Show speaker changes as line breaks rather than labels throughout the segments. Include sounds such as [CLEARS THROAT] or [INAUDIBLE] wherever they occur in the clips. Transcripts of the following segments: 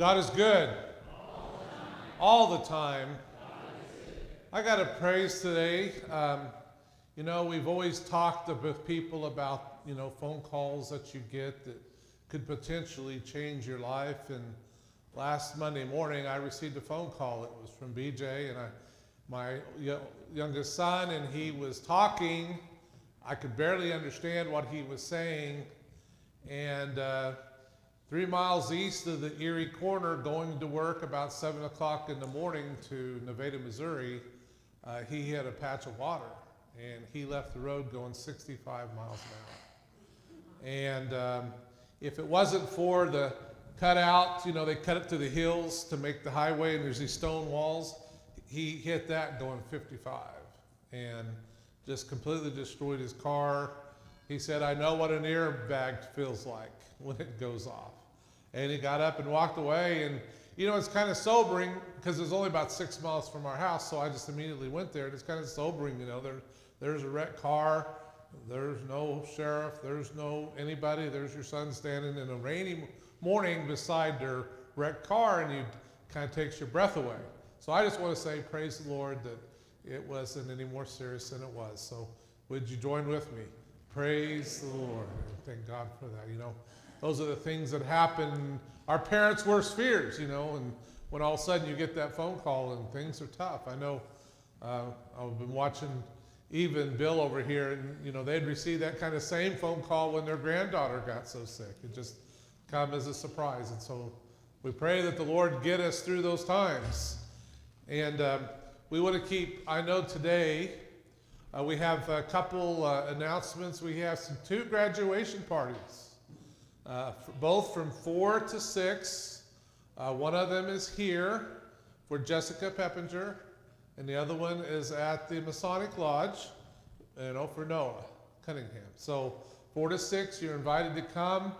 God is good. All the time. I got a praise today. Um, you know, we've always talked with people about, you know, phone calls that you get that could potentially change your life. And last Monday morning, I received a phone call. It was from BJ and I, my youngest son, and he was talking. I could barely understand what he was saying. And uh, three miles east of the Erie corner, going to work about 7 o'clock in the morning to Nevada, Missouri, uh, he hit a patch of water and he left the road going 65 miles an hour. And um, if it wasn't for the cutout, you know, they cut it to the hills to make the highway and there's these stone walls, he hit that going 55 and just completely destroyed his car. He said, I know what an airbag feels like when it goes off. And he got up and walked away. And, you know, it's kind of sobering because it was only about six miles from our house. So I just immediately went there. And it's kind of sobering, you know, there, there's a wrecked car. There's no sheriff. There's no anybody. There's your son standing in a rainy morning beside their wrecked car. And you kind of takes your breath away. So I just want to say, praise the Lord that it wasn't any more serious than it was. So would you join with me? Praise the Lord. Thank God for that. You know, those are the things that happen. Our parents' worst fears, you know, and when all of a sudden you get that phone call and things are tough. I know uh, I've been watching even Bill over here, and you know they'd receive that kind of same phone call when their granddaughter got so sick. It just come as a surprise, and so we pray that the Lord get us through those times. And um, we want to keep. I know today uh, we have a couple uh, announcements. We have some two graduation parties uh, both from 4 to 6. Uh, one of them is here for Jessica Peppinger, and the other one is at the Masonic Lodge, you know, for Noah Cunningham. So 4 to 6, you're invited to come.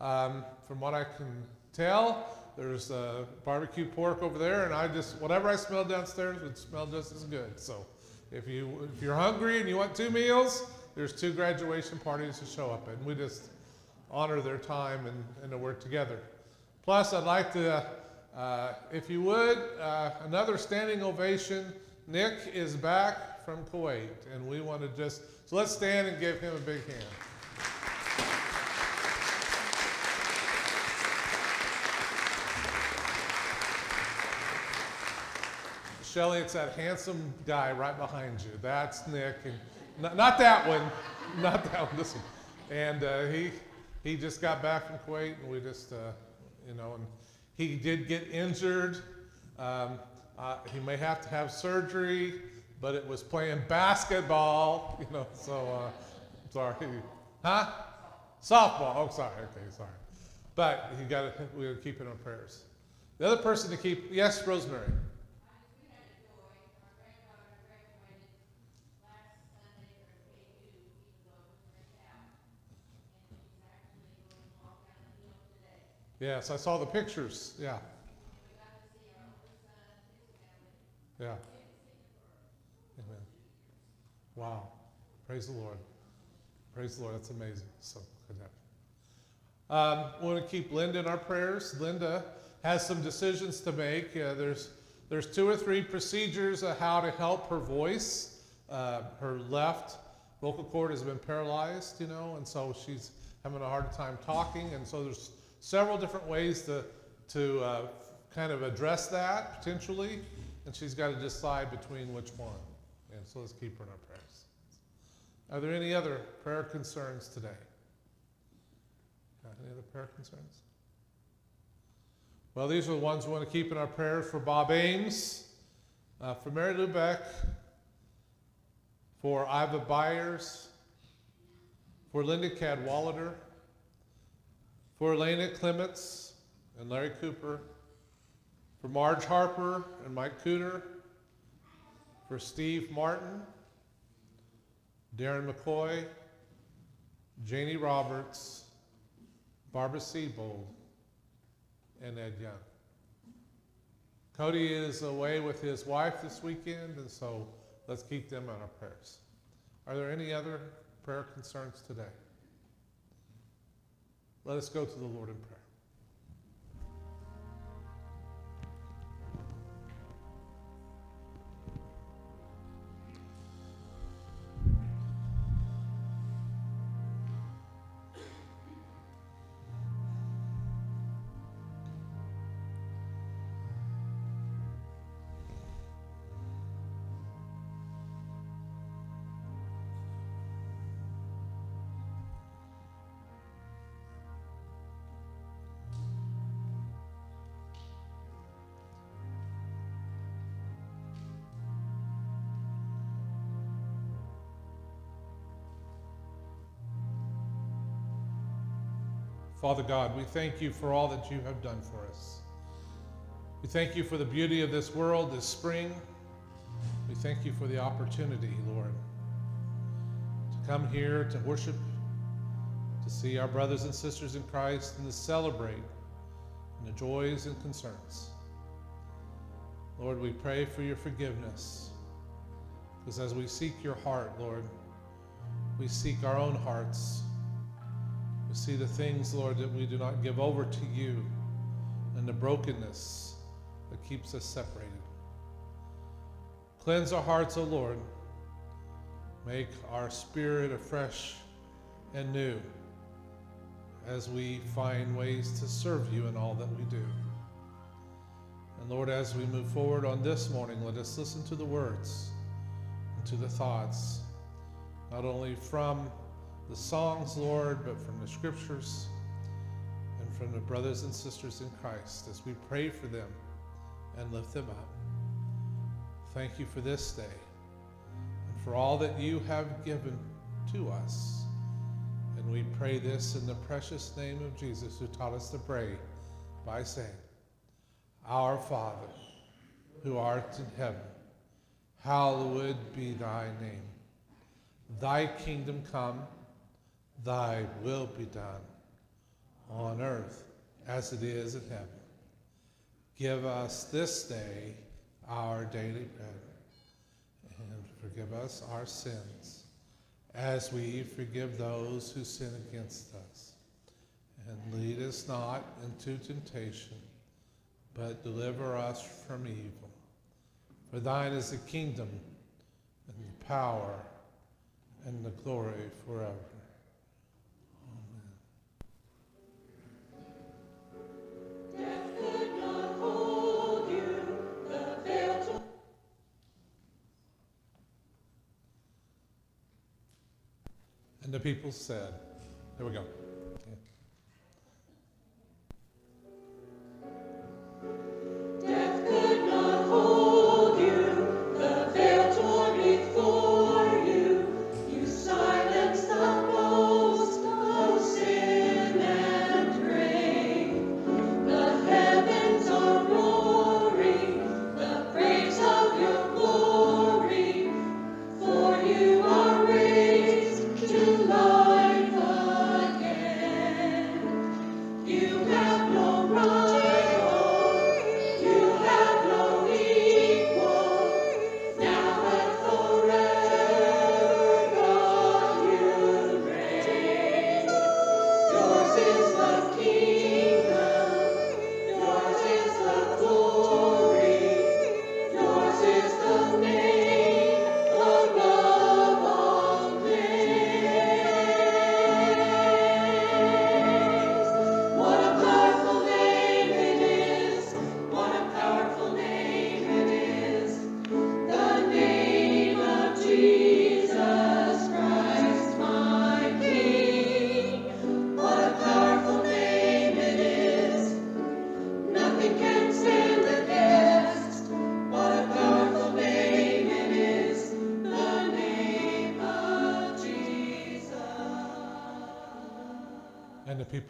Um, from what I can tell, there's uh, barbecue pork over there, and I just, whatever I smelled downstairs would smell just as good. So if, you, if you're hungry and you want two meals, there's two graduation parties to show up at. And we just, honor their time and, and to work together. Plus, I'd like to, uh, if you would, uh, another standing ovation. Nick is back from Kuwait, and we want to just, so let's stand and give him a big hand. Shelly, it's that handsome guy right behind you. That's Nick. And not, not that one, [LAUGHS] not that one, this one. And uh, he, he just got back from Kuwait, and we just, uh, you know, and he did get injured. Um, uh, he may have to have surgery, but it was playing basketball, you know, so, uh, sorry. Huh? Softball. Oh, sorry. Okay, sorry. But he got we got to keep it in prayers. The other person to keep, yes, Rosemary. Yes, I saw the pictures. Yeah. Yeah. Amen. Wow. Praise the Lord. Praise the Lord. That's amazing. So good. Um, we want to keep Linda in our prayers. Linda has some decisions to make. Uh, there's there's two or three procedures of how to help her voice. Uh, her left vocal cord has been paralyzed, you know, and so she's having a hard time talking. And so there's several different ways to, to uh, kind of address that potentially, and she's got to decide between which one. And so let's keep her in our prayers. Are there any other prayer concerns today? any other prayer concerns? Well, these are the ones we want to keep in our prayers for Bob Ames, uh, for Mary Lubeck, for Iva Byers, for Linda Cadwallader, for Elena Clements and Larry Cooper, for Marge Harper and Mike Cooter, for Steve Martin, Darren McCoy, Janie Roberts, Barbara Seabold, and Ed Young. Cody is away with his wife this weekend, and so let's keep them in our prayers. Are there any other prayer concerns today? Let us go to the Lord in prayer. Father God, we thank you for all that you have done for us. We thank you for the beauty of this world this spring. We thank you for the opportunity, Lord, to come here to worship, to see our brothers and sisters in Christ, and to celebrate in the joys and concerns. Lord, we pray for your forgiveness. Because as we seek your heart, Lord, we seek our own hearts. We see the things, Lord, that we do not give over to you and the brokenness that keeps us separated. Cleanse our hearts, O Lord. Make our spirit afresh and new as we find ways to serve you in all that we do. And Lord, as we move forward on this morning, let us listen to the words and to the thoughts, not only from the songs, Lord, but from the scriptures and from the brothers and sisters in Christ as we pray for them and lift them up. Thank you for this day and for all that you have given to us. And we pray this in the precious name of Jesus, who taught us to pray by saying, our Father, who art in heaven, hallowed be thy name. Thy kingdom come, thy will be done, on earth as it is in heaven. Give us this day our daily bread, and forgive us our sins, as we forgive those who sin against us. And lead us not into temptation but deliver us from evil. For thine is the kingdom and the power and the glory forever. The people said, There we go.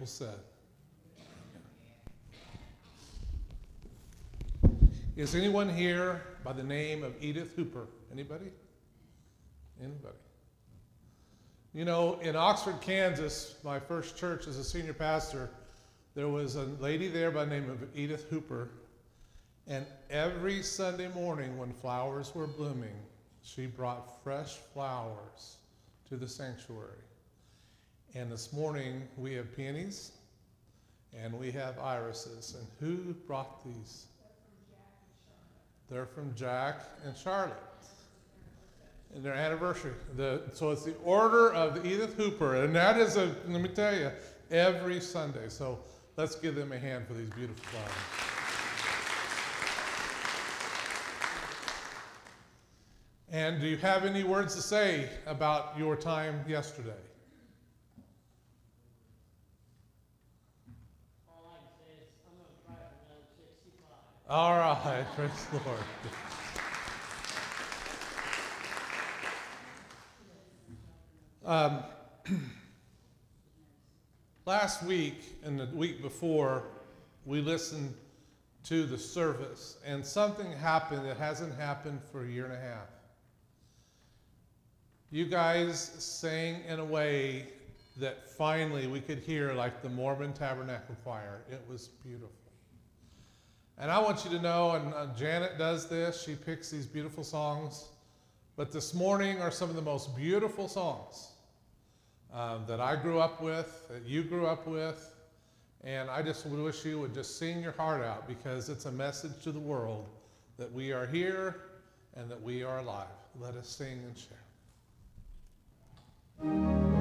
People said. Is anyone here by the name of Edith Hooper? Anybody? Anybody? You know, in Oxford, Kansas, my first church as a senior pastor, there was a lady there by the name of Edith Hooper. And every Sunday morning when flowers were blooming, she brought fresh flowers to the sanctuary. And this morning we have peonies and we have irises. And who brought these? They're from Jack and Charlotte. And their anniversary. The, so it's the order of the Edith Hooper. And that is, a, let me tell you, every Sunday. So let's give them a hand for these beautiful flowers. And do you have any words to say about your time yesterday? All right, praise the Lord. Um, [CLEARS THROAT] Last week and the week before, we listened to the service, and something happened that hasn't happened for a year and a half. You guys sang in a way that finally we could hear like the Mormon Tabernacle Choir. It was beautiful. And I want you to know, and uh, Janet does this, she picks these beautiful songs, but this morning are some of the most beautiful songs um, that I grew up with, that you grew up with. And I just wish you would just sing your heart out because it's a message to the world that we are here and that we are alive. Let us sing and share.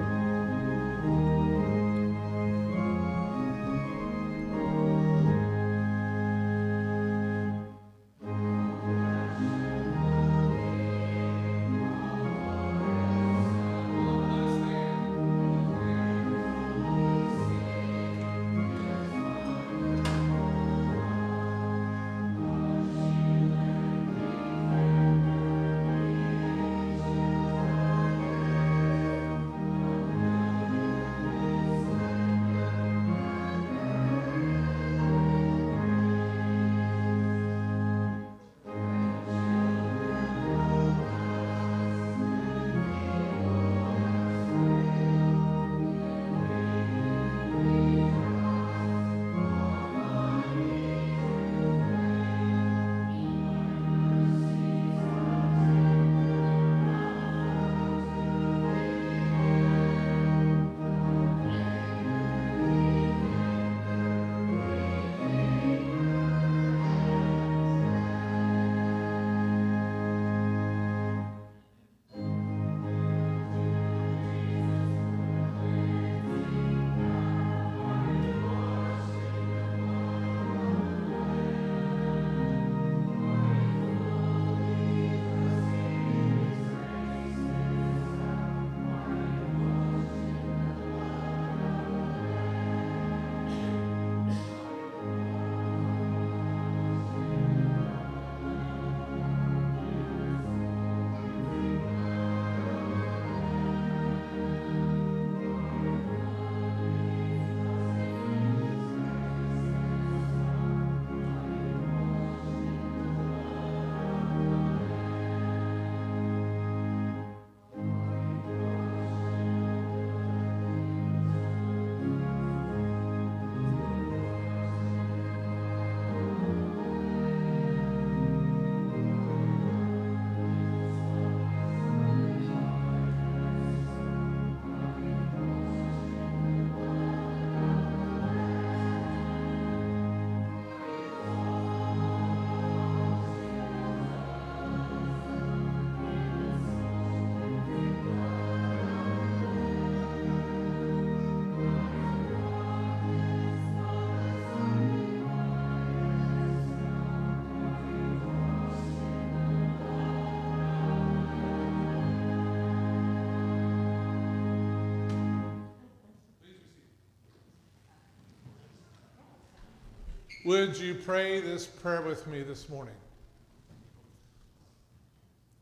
Would you pray this prayer with me this morning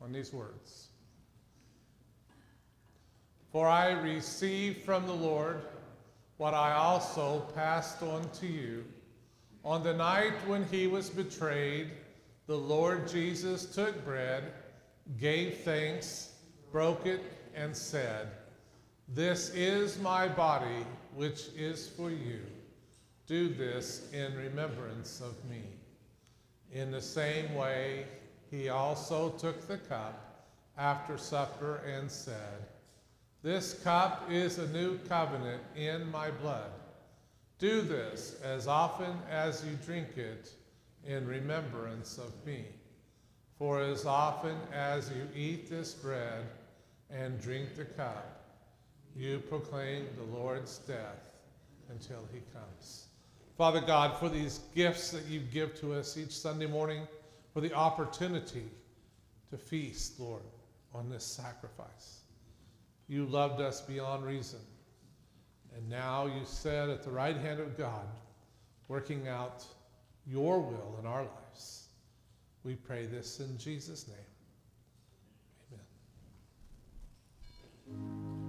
on these words? For I received from the Lord what I also passed on to you. On the night when he was betrayed, the Lord Jesus took bread, gave thanks, broke it, and said, This is my body, which is for you. Do this in remembrance of me. In the same way, he also took the cup after supper and said, This cup is a new covenant in my blood. Do this as often as you drink it in remembrance of me. For as often as you eat this bread and drink the cup, you proclaim the Lord's death until he comes. Father God, for these gifts that you give to us each Sunday morning, for the opportunity to feast, Lord, on this sacrifice. You loved us beyond reason. And now you sit at the right hand of God, working out your will in our lives. We pray this in Jesus' name. Amen.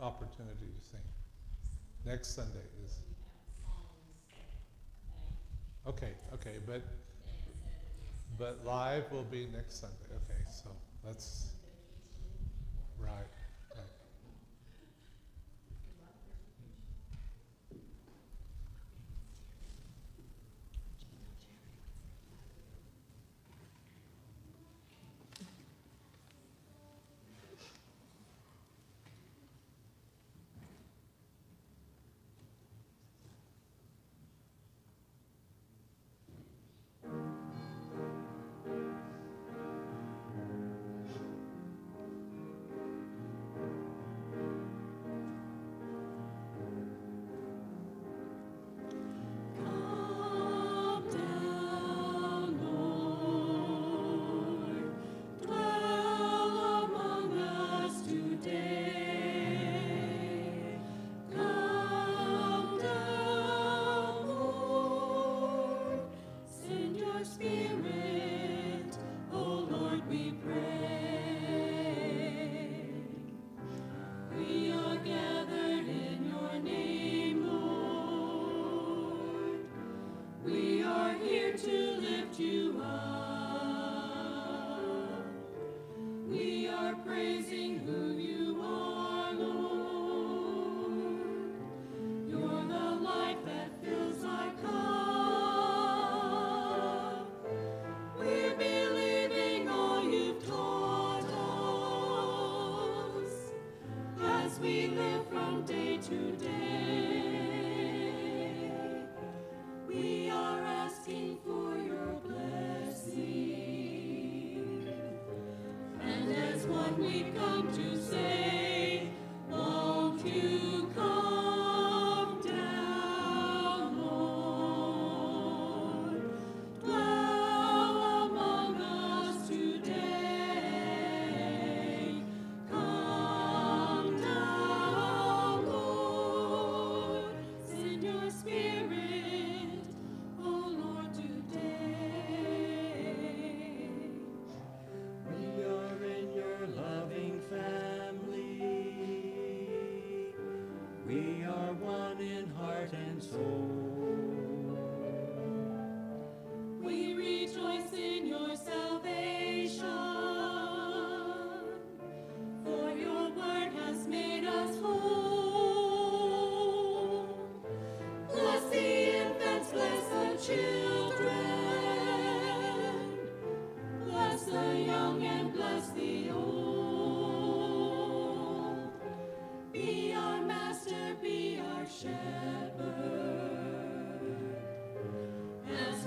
Opportunity to sing? Next Sunday is. Okay, okay, but but live will be next Sunday. Okay, so that's right.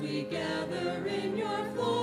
We gather in your fold.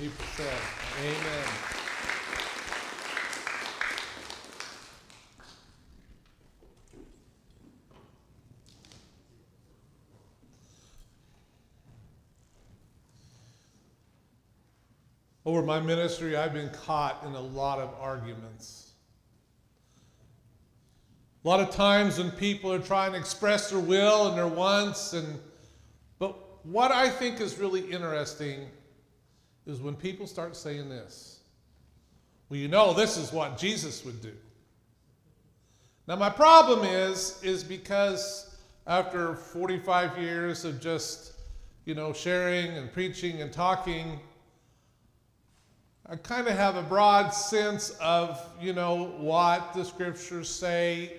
Amen. Over my ministry, I've been caught in a lot of arguments. A lot of times when people are trying to express their will and their wants, and but what I think is really interesting is when people start saying this. Well, you know, this is what Jesus would do. Now, my problem is, is because after 45 years of just, you know, sharing and preaching and talking,
I kind of have a broad sense of, you know, what the scriptures say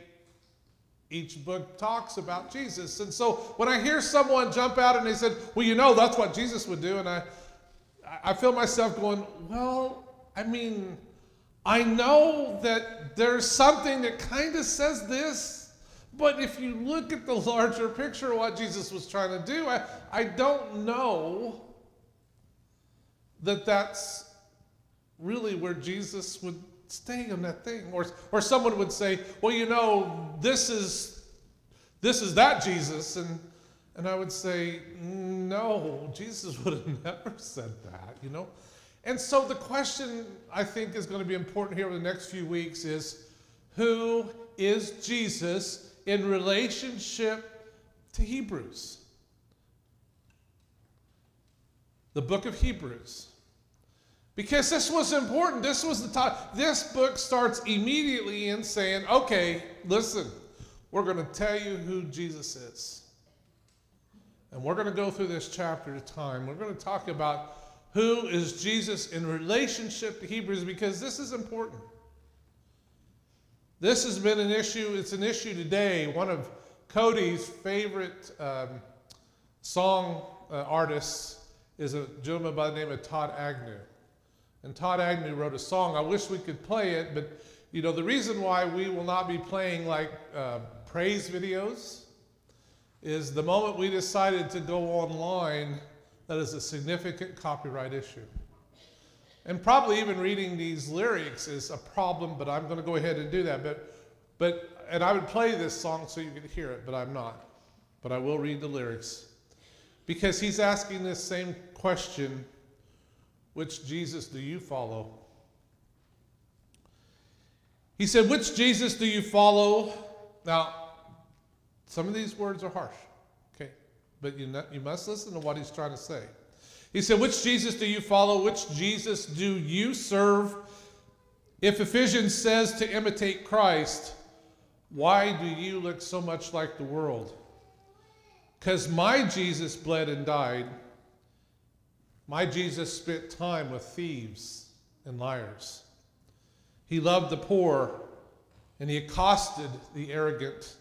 each book talks about Jesus. And so when I hear someone jump out and they said, well, you know, that's what Jesus would do, and I, I feel myself going, well, I mean, I know that there's something that kind of says this, but if you look at the larger picture of what Jesus was trying to do, I, I don't know that that's really where Jesus would stay on that thing. Or, or someone would say, well, you know, this is this is that Jesus. And and I would say, no, Jesus would have [LAUGHS] never said that, you know? And so the question I think is going to be important here over the next few weeks is who is Jesus in relationship to Hebrews? The book of Hebrews. Because this was important. This was the time. This book starts immediately in saying, okay, listen, we're going to tell you who Jesus is. And we're going to go through this chapter at a time. We're going to talk about who is Jesus in relationship to Hebrews because this is important. This has been an issue, it's an issue today. One of Cody's favorite um, song uh, artists is a gentleman by the name of Todd Agnew. And Todd Agnew wrote a song. I wish we could play it, but you know the reason why we will not be playing like uh, praise videos is the moment we decided to go online, that is a significant copyright issue. And probably even reading these lyrics is a problem, but I'm going to go ahead and do that. But, but, and I would play this song so you could hear it, but I'm not. But I will read the lyrics. Because he's asking this same question which Jesus do you follow? He said, Which Jesus do you follow? Now, some of these words are harsh, okay? But you, you must listen to what he's trying to say. He said, Which Jesus do you follow? Which Jesus do you serve? If Ephesians says to imitate Christ, why do you look so much like the world? Because my Jesus bled and died my Jesus spent time with thieves and liars. He loved the poor and he accosted the arrogant.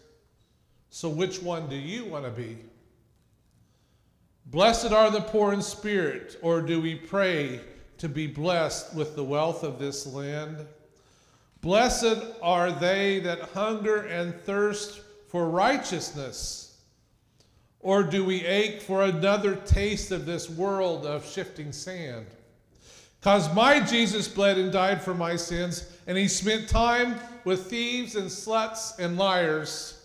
So, which one do you want to be? Blessed are the poor in spirit, or do we pray to be blessed with the wealth of this land? Blessed are they that hunger and thirst for righteousness or do we ache for another taste of this world of shifting sand? Because my Jesus bled and died for my sins, and he spent time with thieves and sluts and liars.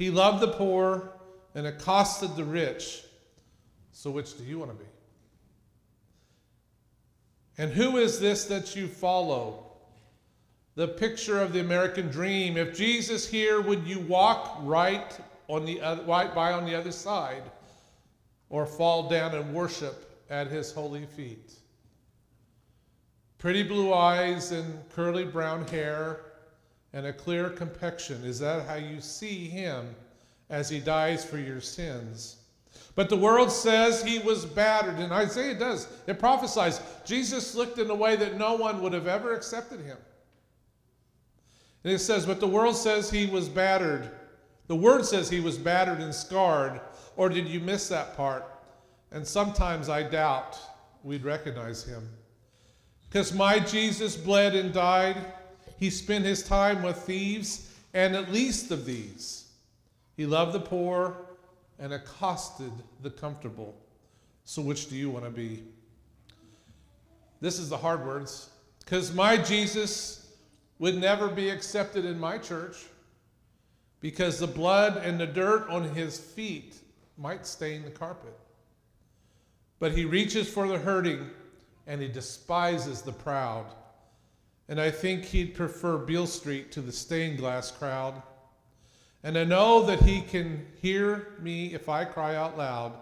He loved the poor and accosted the rich. So, which do you want to be? And who is this that you follow? The picture of the American dream. If Jesus here, would you walk right on the other, right by on the other side, or fall down and worship at his holy feet. Pretty blue eyes and curly brown hair and a clear complexion. Is that how you see him as he dies for your sins? But the world says he was battered, and Isaiah does. It prophesies Jesus looked in a way that no one would have ever accepted him. And it says, But the world says he was battered the word says he was battered and scarred, or did you miss that part? And sometimes I doubt we'd recognize him. Because my Jesus bled and died, he spent his time with thieves, and at least of these, he loved the poor and accosted the comfortable. So, which do you want to be? This is the hard words. Because my Jesus would never be accepted in my church because the blood and the dirt on his feet might stain the carpet. But he reaches for the hurting and he despises the proud. And I think he'd prefer Beale Street to the stained glass crowd. And I know that he can hear me if I cry out loud.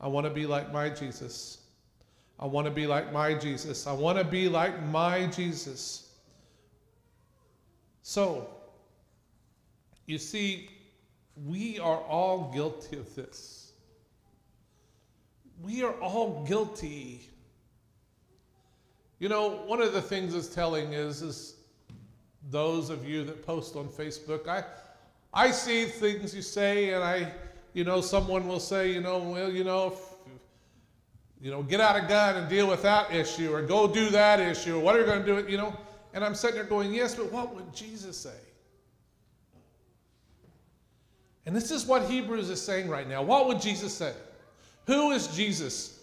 I want to be like my Jesus. I want to be like my Jesus. I want to be like my Jesus. So, you see, we are all guilty of this. We are all guilty. You know, one of the things it's telling is, is those of you that post on Facebook, I, I see things you say, and I, you know, someone will say, you know, well, you know, if, you know, get out a gun and deal with that issue, or go do that issue, or what are you going to do? It, you know, and I'm sitting there going, yes, but what would Jesus say? And this is what Hebrews is saying right now. What would Jesus say? Who is Jesus?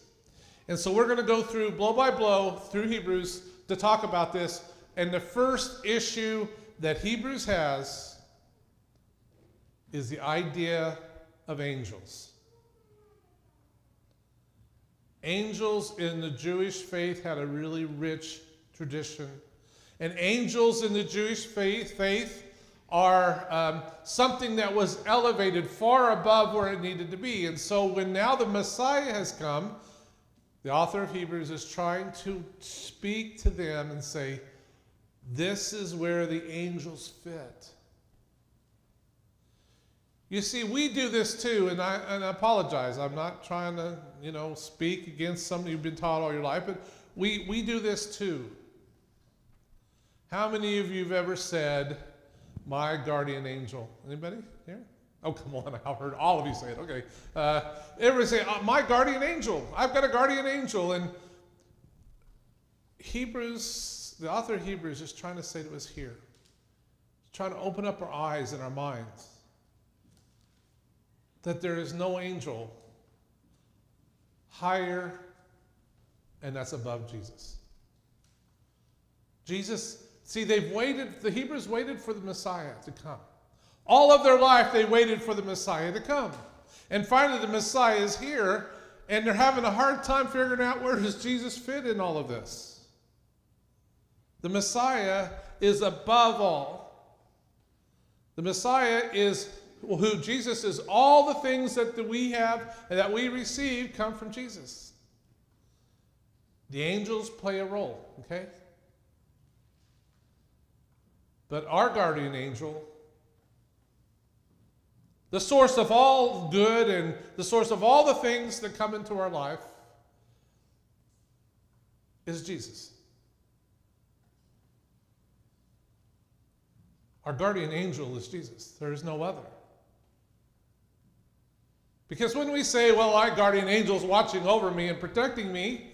And so we're going to go through blow by blow through Hebrews to talk about this. And the first issue that Hebrews has is the idea of angels. Angels in the Jewish faith had a really rich tradition. And angels in the Jewish faith, faith are um, something that was elevated far above where it needed to be. And so when now the Messiah has come, the author of Hebrews is trying to speak to them and say, this is where the angels fit. You see, we do this too, and I, and I apologize. I'm not trying to, you know, speak against something you've been taught all your life, but we, we do this too. How many of you have ever said, my guardian angel? Anybody? Oh, come on. [LAUGHS] I've heard all of you say it. Okay. Uh, everybody say, uh, my guardian angel. I've got a guardian angel. And Hebrews, the author of Hebrews is trying to say to us here, trying to open up our eyes and our minds that there is no angel higher and that's above Jesus. Jesus, see, they've waited, the Hebrews waited for the Messiah to come. All of their life, they waited for the Messiah to come. And finally, the Messiah is here, and they're having a hard time figuring out where does Jesus fit in all of this. The Messiah is above all. The Messiah is who Jesus is. All the things that we have and that we receive come from Jesus. The angels play a role, okay? But our guardian angel, the source of all good and the source of all the things that come into our life, is Jesus. Our guardian angel is Jesus. There is no other. Because when we say, well, our guardian angel's watching over me and protecting me,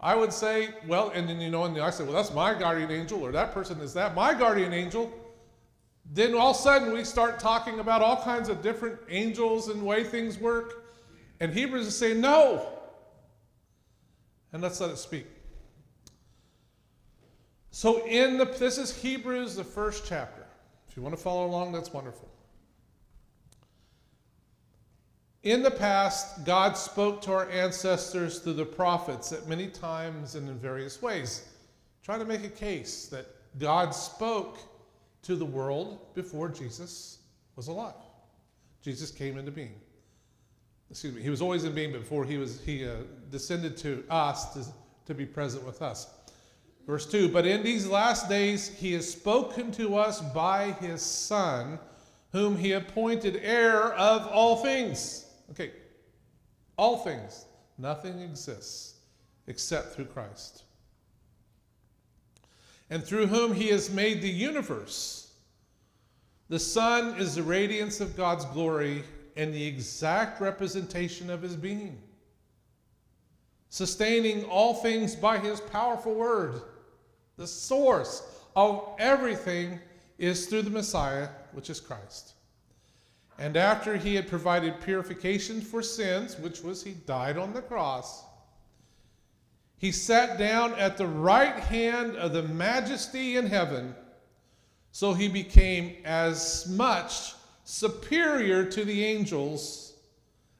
I would say, well, and then you know, and I say, well, that's my guardian angel, or that person is that my guardian angel. Then all of a sudden we start talking about all kinds of different angels and way things work. And Hebrews is saying, no. And let's let it speak. So in the this is Hebrews, the first chapter. If you want to follow along, that's wonderful. In the past, God spoke to our ancestors through the prophets at many times and in various ways, trying to make a case that God spoke to the world before Jesus was alive. Jesus came into being. Excuse me, he was always in being before he was he uh, descended to us to, to be present with us. Verse 2 But in these last days he has spoken to us by his Son, whom he appointed heir of all things Okay, all things, nothing exists except through Christ. And through whom he has made the universe. The sun is the radiance of God's glory and the exact representation of his being, sustaining all things by his powerful word. The source of everything is through the Messiah, which is Christ. And after he had provided purification for sins, which was he died on the cross, he sat down at the right hand of the majesty in heaven. So he became as much superior to the angels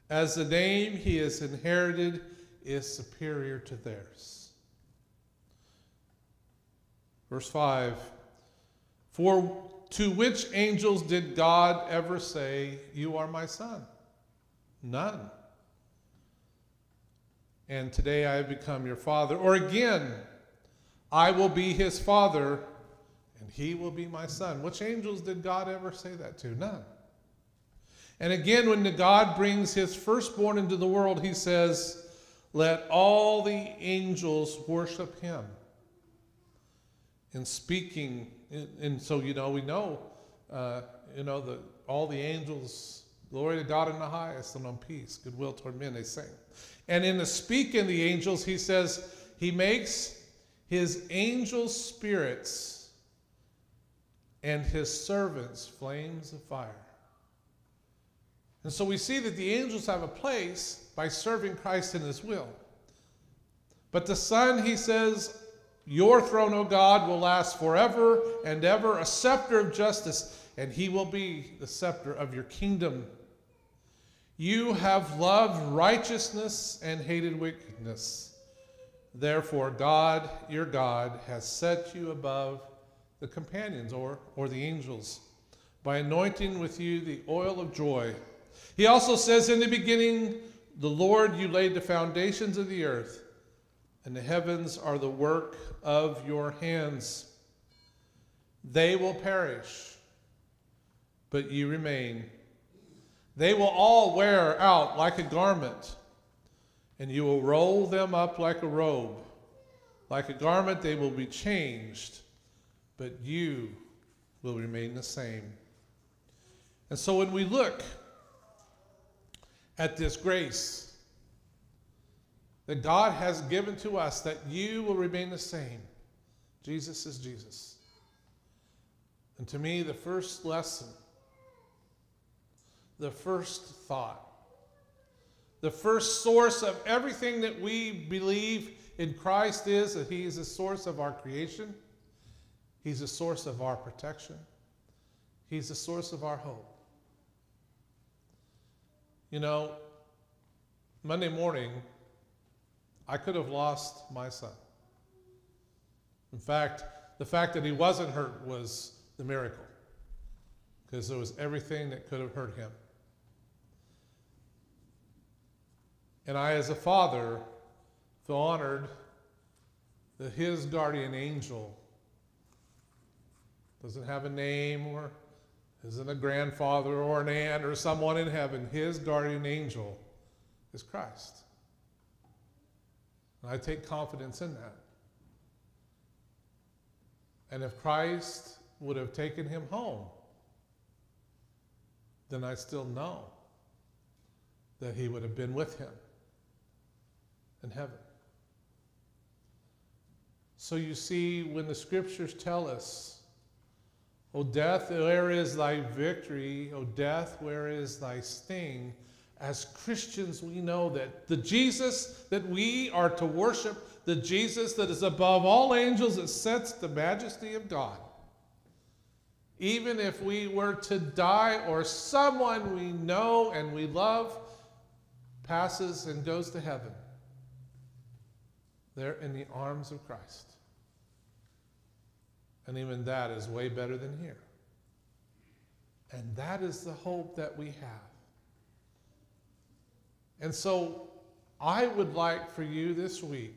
as the name he has inherited is superior to theirs. Verse 5 For to which angels did God ever say, You are my son? None. And today I have become your father. Or again, I will be his father and he will be my son. Which angels did God ever say that to? None. And again, when the God brings his firstborn into the world, he says, Let all the angels worship him. in speaking. And, and so, you know, we know, uh, you know, the, all the angels, glory to God in the highest and on peace, goodwill toward men, they sing. And in the speaking the angels, he says, he makes his angel spirits and his servants flames of fire. And so we see that the angels have a place by serving Christ in his will. But the Son, he says, Your throne, O God, will last forever and ever, a scepter of justice, and he will be the scepter of your kingdom. You have loved righteousness and hated wickedness. Therefore, God, your God, has set you above the companions or, or the angels by anointing with you the oil of joy. He also says in the beginning, The Lord, you laid the foundations of the earth, and the heavens are the work of your hands. They will perish, but you remain. They will all wear out like a garment and you will roll them up like a robe. Like a garment, they will be changed, but you will remain the same. And so when we look at this grace that God has given to us, that you will remain the same, Jesus is Jesus. And to me, the first lesson, the first thought, the first source of everything that we believe in Christ is that He is the source of our creation, He's the source of our protection, He's the source of our hope. You know, Monday morning, I could have lost my son. In fact, the fact that he wasn't hurt was the miracle, because there was everything that could have hurt him. And I, as a father, feel honored that his guardian angel doesn't have a name or isn't a grandfather or an aunt or someone in heaven. His guardian angel is Christ. And I take confidence in that. And if Christ would have taken him home, then I still know that he would have been with him in heaven. So you see, when the scriptures tell us, O death, where is thy victory? O death, where is thy sting? As Christians, we know that the Jesus that we are to worship, the Jesus that is above all angels, that sets the majesty of God, even if we were to die or someone we know and we love passes and goes to heaven, they're in the arms of Christ. And even that is way better than here. And that is the hope that we have. And so I would like for you this week,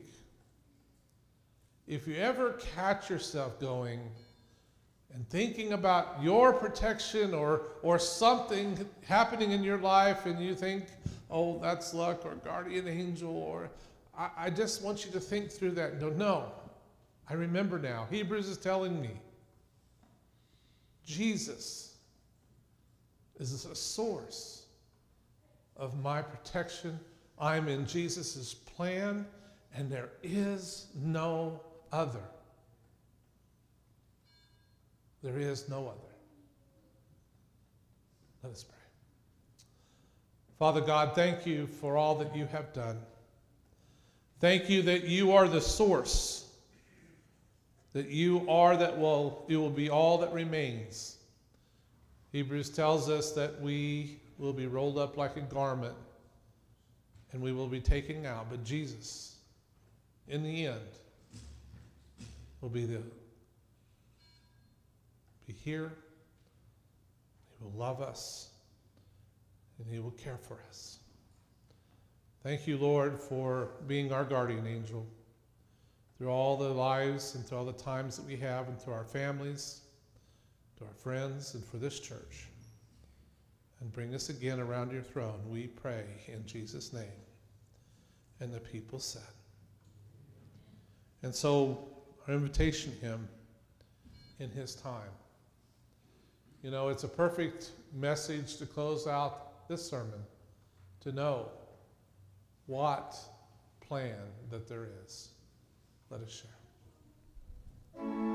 if you ever catch yourself going and thinking about your protection or, or something happening in your life and you think, oh, that's luck or guardian angel or I, I just want you to think through that and go, no, I remember now. Hebrews is telling me Jesus is a source of my protection. I'm in Jesus' plan, and there is no other. There is no other. Let us pray. Father God, thank you for all that you have done. Thank you that you are the source, that you are that will, you will be all that remains. Hebrews tells us that we will be rolled up like a garment and we will be taken out. But Jesus, in the end, will be the be here. He will love us and he will care for us. Thank you, Lord, for being our guardian angel through all the lives and through all the times that we have, and through our families, to our friends, and for this church. And bring us again around your throne, we pray in Jesus' name. And the people said. And so, our invitation hymn in His time. You know, it's a perfect message to close out this sermon to know what plan that there is. Let us share.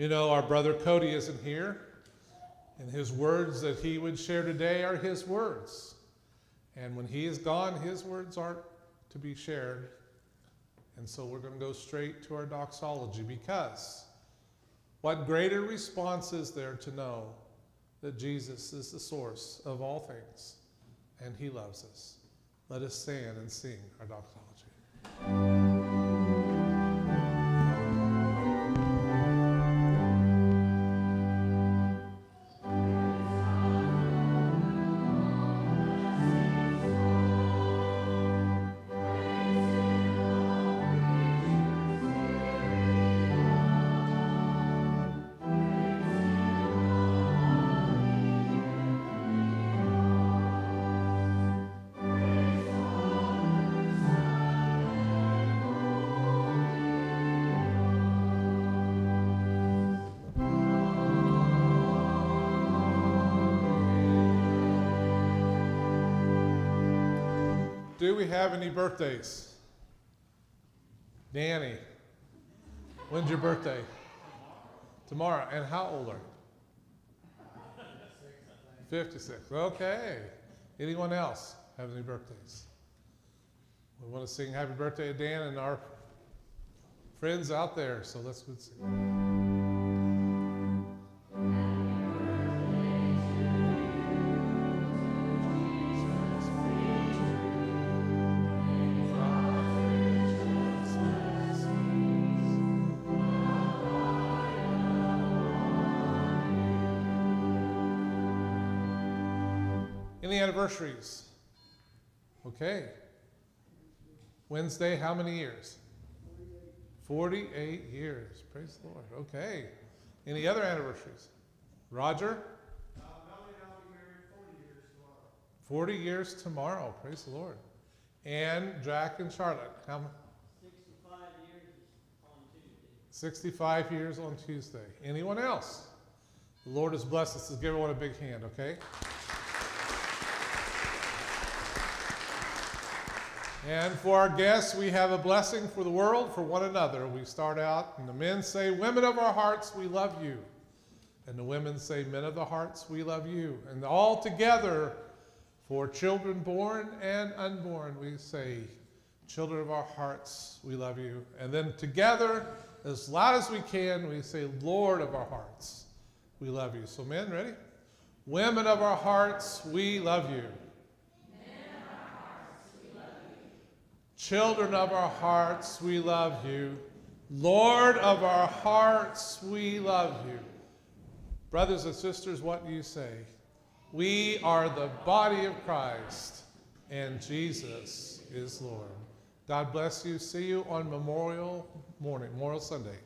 You know, our brother Cody isn't here, and his words that he would share today are his words. And when he is gone, his words aren't to be shared. And so we're going to go straight to our doxology because what greater response is there to know that Jesus is the source of all things and he loves us? Let us stand and sing our doxology. Do we have any birthdays? Danny, when's your birthday? Tomorrow. And how old are you? 56. Okay. Anyone else have any birthdays? We want to sing happy birthday to Dan and our friends out there. So let's go sing. Anniversaries? Okay. Wednesday, how many years? 48 years. Praise the Lord. Okay. Any other anniversaries? Roger?
Uh, Melanie and I will be married 40 years tomorrow.
40 years tomorrow. Praise the Lord. And Jack and Charlotte, how m-
65 years on Tuesday.
65 years on Tuesday. Anyone else? The Lord has blessed us. Let's give everyone a big hand, okay? And for our guests, we have a blessing for the world, for one another. We start out, and the men say, Women of our hearts, we love you. And the women say, Men of the hearts, we love you. And all together, for children born and unborn, we say, Children of our hearts, we love you. And then together, as loud as we can, we say, Lord of our hearts, we love you. So, men, ready? Women of our hearts, we love you. Children of our hearts, we love you. Lord of our hearts, we love you. Brothers and sisters, what do you say? We are the body of Christ, and Jesus is Lord. God bless you. See you on Memorial morning, Memorial Sunday.